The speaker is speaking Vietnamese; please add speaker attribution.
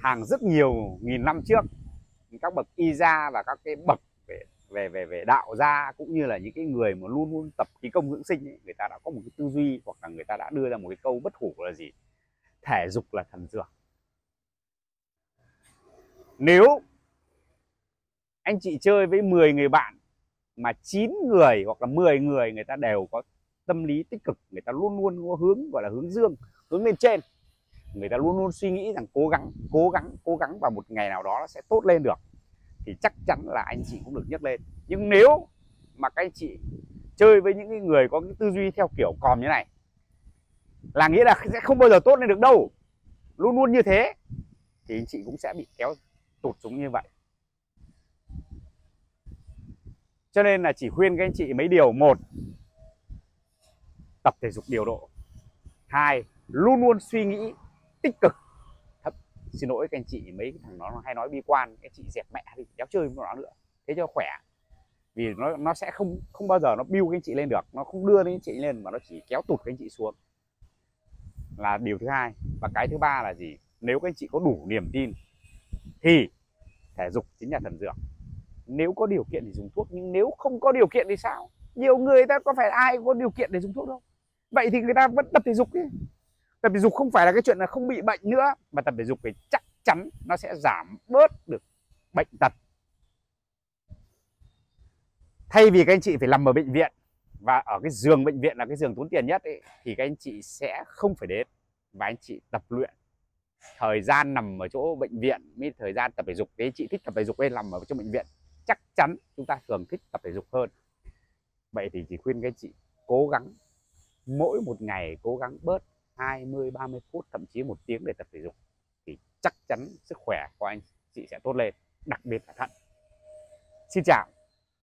Speaker 1: hàng rất nhiều nghìn năm trước. Các bậc y gia và các cái bậc về về về về đạo gia cũng như là những cái người mà luôn luôn tập khí công dưỡng sinh ấy, người ta đã có một cái tư duy hoặc là người ta đã đưa ra một cái câu bất hủ là gì? Thể dục là thần dược. Nếu anh chị chơi với 10 người bạn mà 9 người hoặc là 10 người người ta đều có tâm lý tích cực người ta luôn luôn có hướng gọi là hướng dương hướng lên trên người ta luôn luôn suy nghĩ rằng cố gắng cố gắng cố gắng và một ngày nào đó nó sẽ tốt lên được. Thì chắc chắn là anh chị cũng được nhấc lên. Nhưng nếu mà các anh chị chơi với những người có cái tư duy theo kiểu còm như này, là nghĩa là sẽ không bao giờ tốt lên được đâu. Luôn luôn như thế, thì anh chị cũng sẽ bị kéo tụt xuống như vậy. Cho nên là chỉ khuyên các anh chị mấy điều. Một, tập thể dục điều độ. Hai, luôn luôn suy nghĩ tích cực. Thấp, xin lỗi các anh chị mấy thằng nó hay nói bi quan các chị dẹp mẹ đi kéo chơi với nó nữa. Thế cho khỏe. Vì nó nó sẽ không không bao giờ nó build các anh chị lên được. Nó không đưa các anh chị lên mà nó chỉ kéo tụt các anh chị xuống. Là điều thứ hai. Và cái thứ ba là gì? Nếu các anh chị có đủ niềm tin thì thể dục chính là thần dược. Nếu có điều kiện thì dùng thuốc nhưng nếu không có điều kiện thì sao? Nhiều người ta có phải ai có điều kiện để dùng thuốc đâu? Vậy thì người ta vẫn tập thể dục đi tập thể dục không phải là cái chuyện là không bị bệnh nữa mà tập thể dục thì chắc chắn nó sẽ giảm bớt được bệnh tật. Thay vì các anh chị phải nằm ở bệnh viện và ở cái giường bệnh viện là cái giường tốn tiền nhất ấy, thì các anh chị sẽ không phải đến và anh chị tập luyện. Thời gian nằm ở chỗ bệnh viện với thời gian tập thể dục. Thế chị thích tập thể dục hay nằm ở trong bệnh viện chắc chắn chúng ta thường thích tập thể dục hơn. Vậy thì chỉ khuyên các anh chị cố gắng mỗi một ngày cố gắng bớt 20 30 phút, thậm chí một tiếng để tập thể dục thì chắc chắn sức khỏe của anh chị sẽ tốt lên, đặc biệt là thận. Xin chào.